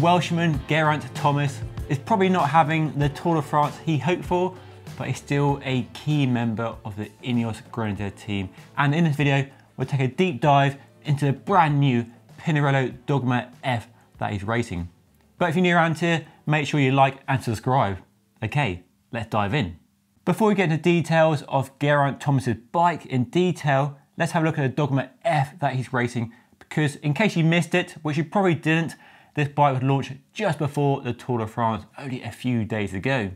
Welshman Geraint Thomas is probably not having the Tour de France he hoped for, but he's still a key member of the Ineos Grenadier team. And in this video, we'll take a deep dive into the brand new Pinarello Dogma F that he's racing. But if you're new around here, make sure you like and subscribe. Okay, let's dive in. Before we get into details of Geraint Thomas's bike in detail, let's have a look at the Dogma F that he's racing because in case you missed it, which you probably didn't, this bike was launched just before the Tour de France only a few days ago.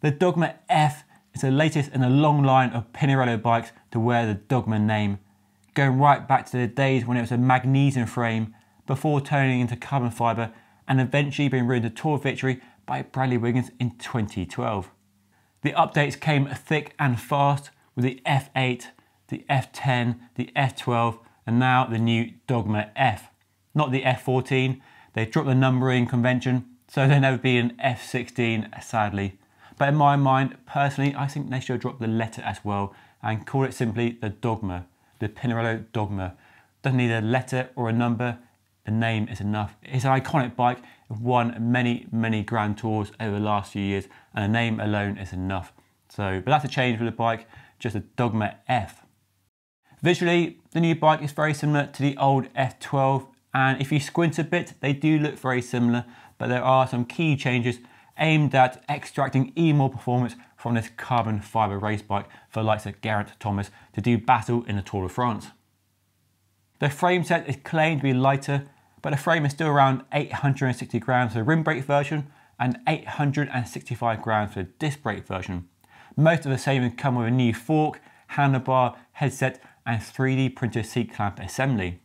The Dogma F is the latest in a long line of Pinarello bikes to wear the Dogma name, going right back to the days when it was a magnesium frame before turning into carbon fibre and eventually being ridden to Tour victory by Bradley Wiggins in 2012. The updates came thick and fast with the F8, the F10, the F12, and now the new Dogma F. Not the F14, they dropped the numbering convention, so there'll never be an F16, sadly. But in my mind, personally, I think they should drop the letter as well and call it simply the Dogma, the Pinarello Dogma. Doesn't need a letter or a number, the name is enough. It's an iconic bike, it won many, many Grand Tours over the last few years, and the name alone is enough. So, but that's a change for the bike, just a Dogma F. Visually, the new bike is very similar to the old F12, and if you squint a bit, they do look very similar, but there are some key changes aimed at extracting even more performance from this carbon fibre race bike for the likes of Geraint Thomas to do battle in the Tour de France. The frame set is claimed to be lighter but the frame is still around 860 grams for the rim brake version and 865 grams for the disc brake version. Most of the savings come with a new fork, handlebar, headset and 3D printed seat clamp assembly.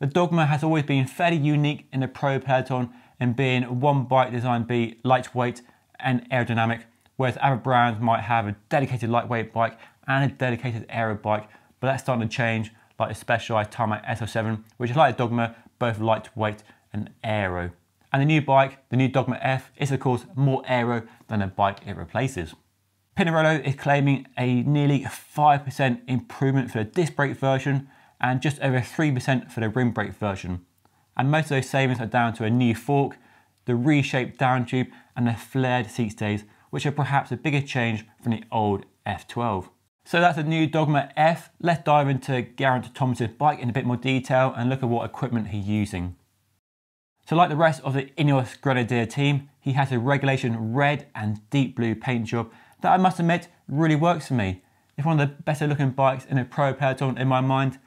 The Dogma has always been fairly unique in the pro peloton in being one bike designed to be lightweight and aerodynamic, whereas other brands might have a dedicated lightweight bike and a dedicated aero bike, but that's starting to change like the Specialized Tarmac SL7, which is like a Dogma, both lightweight and aero. And the new bike, the new Dogma F, is of course more aero than the bike it replaces. Pinarello is claiming a nearly 5% improvement for the disc brake version and just over 3% for the rim brake version. And most of those savings are down to a new fork, the reshaped down tube and the flared seat stays, which are perhaps a bigger change from the old F12. So that's a new Dogma F. Let's dive into Geraint Thomas's bike in a bit more detail and look at what equipment he's using. So like the rest of the Ineos Grenadier team, he has a regulation red and deep blue paint job that I must admit really works for me. It's one of the better looking bikes in a pro peloton in my mind.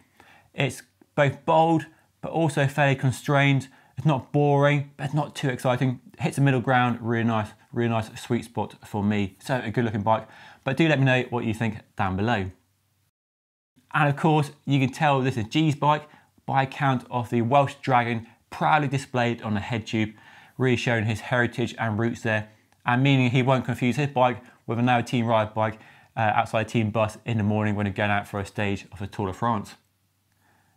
It's both bold, but also fairly constrained. It's not boring, but it's not too exciting. It hits the middle ground, really nice, really nice sweet spot for me. So a good looking bike. But do let me know what you think down below. And of course, you can tell this is G's bike by account of the Welsh Dragon proudly displayed on the head tube, really showing his heritage and roots there, and meaning he won't confuse his bike with a now team ride bike uh, outside team bus in the morning when he's going out for a stage of the Tour de France.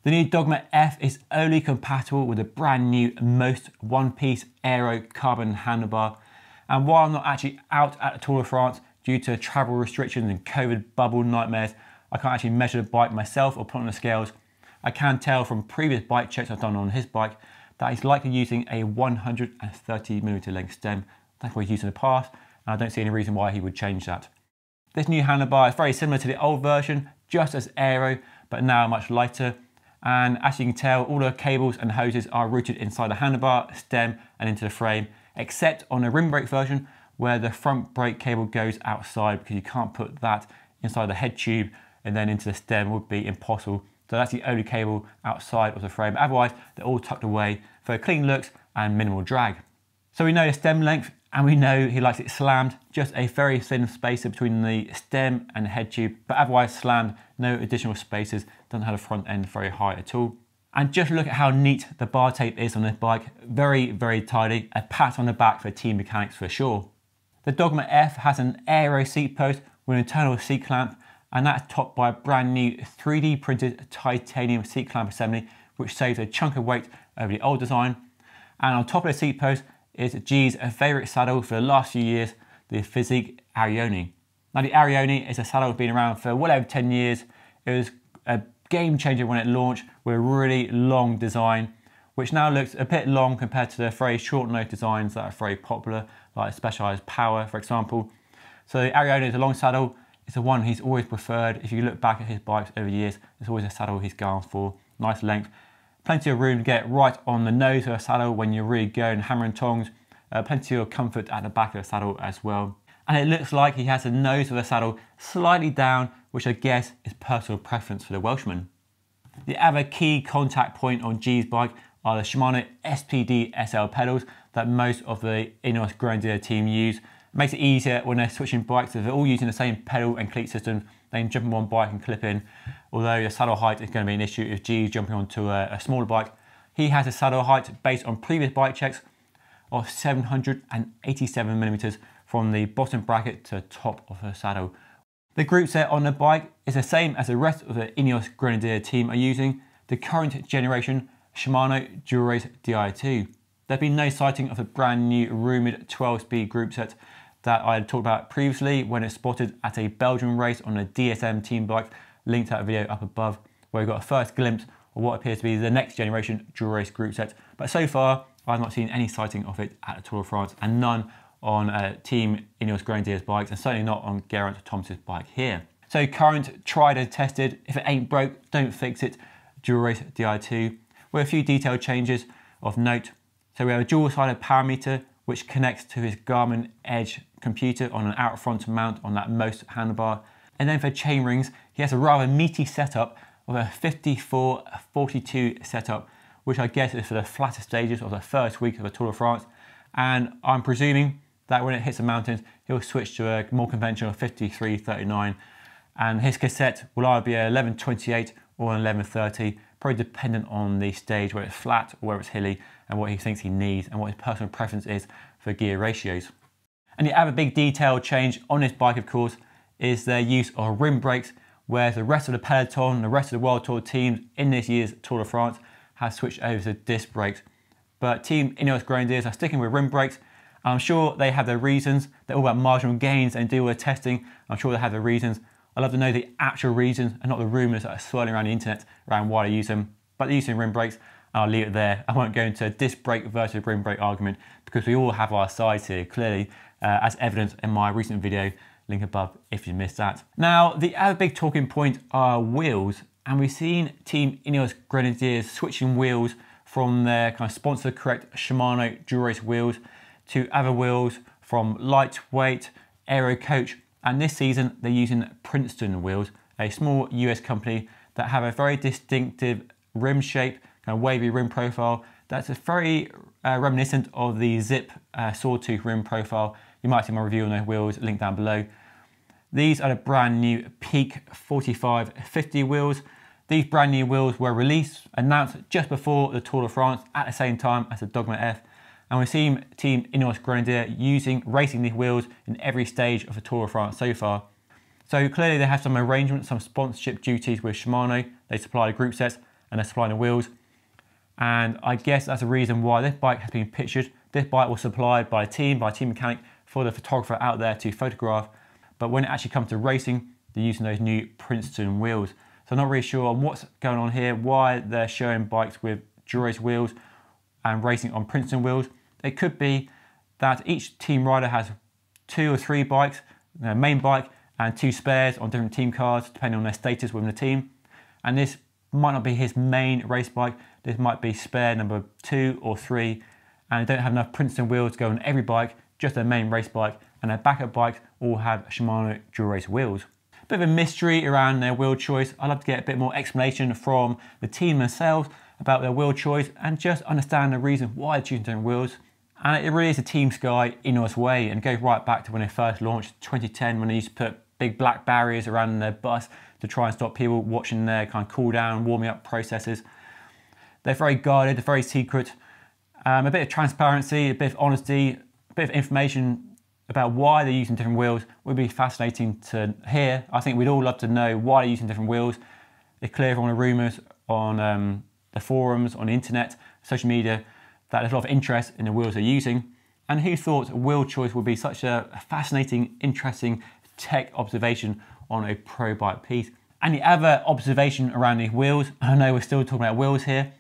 The new Dogma F is only compatible with the brand new Most one-piece aero carbon handlebar. And while I'm not actually out at the Tour de France, due to travel restrictions and COVID bubble nightmares, I can't actually measure the bike myself or put on the scales. I can tell from previous bike checks I've done on his bike that he's likely using a 130 millimeter length stem. That's what he's used in the past, and I don't see any reason why he would change that. This new handlebar is very similar to the old version, just as aero, but now much lighter. And as you can tell, all the cables and hoses are routed inside the handlebar, stem, and into the frame, except on the rim brake version, where the front brake cable goes outside because you can't put that inside the head tube and then into the stem would be impossible. So that's the only cable outside of the frame. Otherwise, they're all tucked away for clean looks and minimal drag. So we know the stem length and we know he likes it slammed, just a very thin spacer between the stem and the head tube, but otherwise slammed, no additional spacers, doesn't have a front end very high at all. And just look at how neat the bar tape is on this bike. Very, very tidy. A pat on the back for team mechanics for sure. The Dogma F has an aero seat post with an internal seat clamp and that's topped by a brand new 3D printed titanium seat clamp assembly which saves a chunk of weight over the old design. And on top of the seat post is G's favourite saddle for the last few years, the Fizik Arione. Now the Arione is a saddle that's been around for well over 10 years. It was a game changer when it launched with a really long design which now looks a bit long compared to the very short nose designs that are very popular, like Specialized Power, for example. So the Arione is a long saddle. It's the one he's always preferred. If you look back at his bikes over the years, it's always a saddle he's gone for. Nice length. Plenty of room to get right on the nose of a saddle when you're really going hammer and tongs. Uh, plenty of comfort at the back of the saddle as well. And it looks like he has the nose of the saddle slightly down, which I guess is personal preference for the Welshman. The other key contact point on G's bike are the Shimano SPD SL pedals that most of the Ineos Grenadier team use. It makes it easier when they're switching bikes, if they're all using the same pedal and cleat system, they can jump on one bike and clip in. Although the saddle height is going to be an issue if G is jumping onto a, a smaller bike. He has a saddle height based on previous bike checks of 787 millimeters from the bottom bracket to top of the saddle. The group set on the bike is the same as the rest of the Ineos Grenadier team are using, the current generation Shimano Dura-Ace Di2. There's been no sighting of the brand new rumoured 12-speed group set that I had talked about previously when it spotted at a Belgian race on a DSM team bike, linked to that video up above, where we got a first glimpse of what appears to be the next generation Dura-Ace group set. But so far, I've not seen any sighting of it at the Tour de France and none on a Team Ineos Grenadiers bikes and certainly not on Geraint Thomas's bike here. So current, tried and tested. If it ain't broke, don't fix it. Dura-Ace Di2 with a few detailed changes of note. So we have a dual-sided power meter which connects to his Garmin Edge computer on an out front mount on that most handlebar. And then for chain rings, he has a rather meaty setup of a 54-42 setup, which I guess is for the flatter stages of the first week of the Tour de France. And I'm presuming that when it hits the mountains, he'll switch to a more conventional 53-39. And his cassette will either be a 1128 or an 1130, probably dependent on the stage, where it's flat or where it's hilly, and what he thinks he needs and what his personal preference is for gear ratios. And the other big detail change on this bike, of course, is their use of rim brakes, whereas the rest of the peloton, the rest of the World Tour teams in this year's Tour de France have switched over to disc brakes. But Team Ineos Grenadiers are sticking with rim brakes. I'm sure they have their reasons. They're all about marginal gains and deal with testing. I'm sure they have their reasons. I'd love to know the actual reasons and not the rumours that are swirling around the internet around why they use them. But they're using rim brakes. I'll leave it there. I won't go into a disc brake versus rim brake argument because we all have our sides here, clearly, uh, as evidenced in my recent video, link above if you missed that. Now, the other big talking point are wheels, and we've seen Team Ineos Grenadiers switching wheels from their kind of sponsor correct Shimano Dura-Ace wheels to other wheels from lightweight, Aerocoach, and this season they're using Princeton wheels, a small US company that have a very distinctive rim shape, kind of wavy rim profile. That's very uh, reminiscent of the Zipp uh, sawtooth rim profile. You might see my review on those wheels linked down below. These are the brand new Peak 4550 wheels. These brand new wheels were released, announced just before the Tour de France at the same time as the Dogma F. And we've seen Team Ineos Grenadier using, racing these wheels in every stage of the Tour de France so far. So clearly they have some arrangements, some sponsorship duties with Shimano. They supply the group sets and they're supplying the wheels. And I guess that's the reason why this bike has been pictured. This bike was supplied by a team, by a team mechanic for the photographer out there to photograph. But when it actually comes to racing, they're using those new Princeton wheels. So I'm not really sure on what's going on here, why they're showing bikes with Dura-Ace wheels and racing on Princeton wheels. It could be that each team rider has two or three bikes, their main bike and two spares on different team cars, depending on their status within the team. And this might not be his main race bike. This might be spare number two or three, and they don't have enough Princeton wheels to go on every bike, just their main race bike, and their backup bikes all have Shimano Dura-Ace wheels. Bit of a mystery around their wheel choice. I'd love to get a bit more explanation from the team themselves about their wheel choice and just understand the reason why they're choosing different wheels. And it really is a Team Sky Ineos way and goes right back to when they first launched 2010 when they used to put big black barriers around their bus to try and stop people watching their kind of cool down, warming up processes. They're very guarded, they're very secret. Um, a bit of transparency, a bit of honesty, a bit of information about why they're using different wheels would be fascinating to hear. I think we'd all love to know why they're using different wheels. It's clear from the rumours on um, the forums, on the internet, social media, that there's a lot of interest in the wheels they're using. And who thought wheel choice would be such a fascinating, interesting tech observation on a pro bike piece? And the other observation around these wheels, I know we're still talking about wheels here,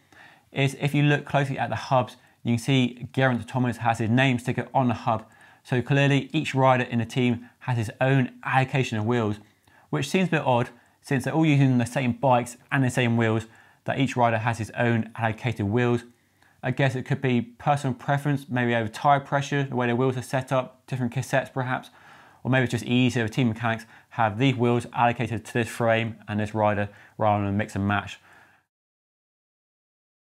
is if you look closely at the hubs, you can see Geraint Thomas has his name sticker on the hub. So clearly each rider in the team has his own allocation of wheels, which seems a bit odd since they're all using the same bikes and the same wheels, that each rider has his own allocated wheels. I guess it could be personal preference, maybe over tyre pressure, the way the wheels are set up, different cassettes perhaps, or maybe it's just easier, team mechanics have these wheels allocated to this frame and this rider rather than a mix and match.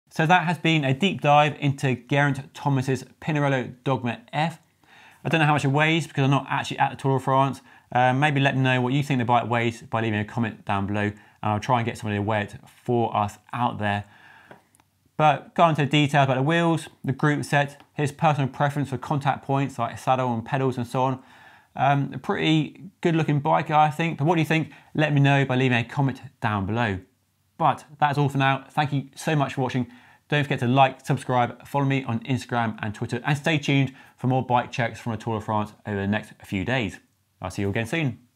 So that has been a deep dive into Geraint Thomas's Pinarello Dogma F. I don't know how much it weighs because I'm not actually at the Tour de France. Uh, maybe let me know what you think the bike weighs by leaving a comment down below and I'll try and get somebody to weigh it for us out there. But going into details about the wheels, the group set, his personal preference for contact points like saddle and pedals and so on. Um, a pretty good looking bike I think, but what do you think? Let me know by leaving a comment down below. But that's all for now. Thank you so much for watching. Don't forget to like, subscribe, follow me on Instagram and Twitter, and stay tuned for more bike checks from the Tour de France over the next few days. I'll see you again soon.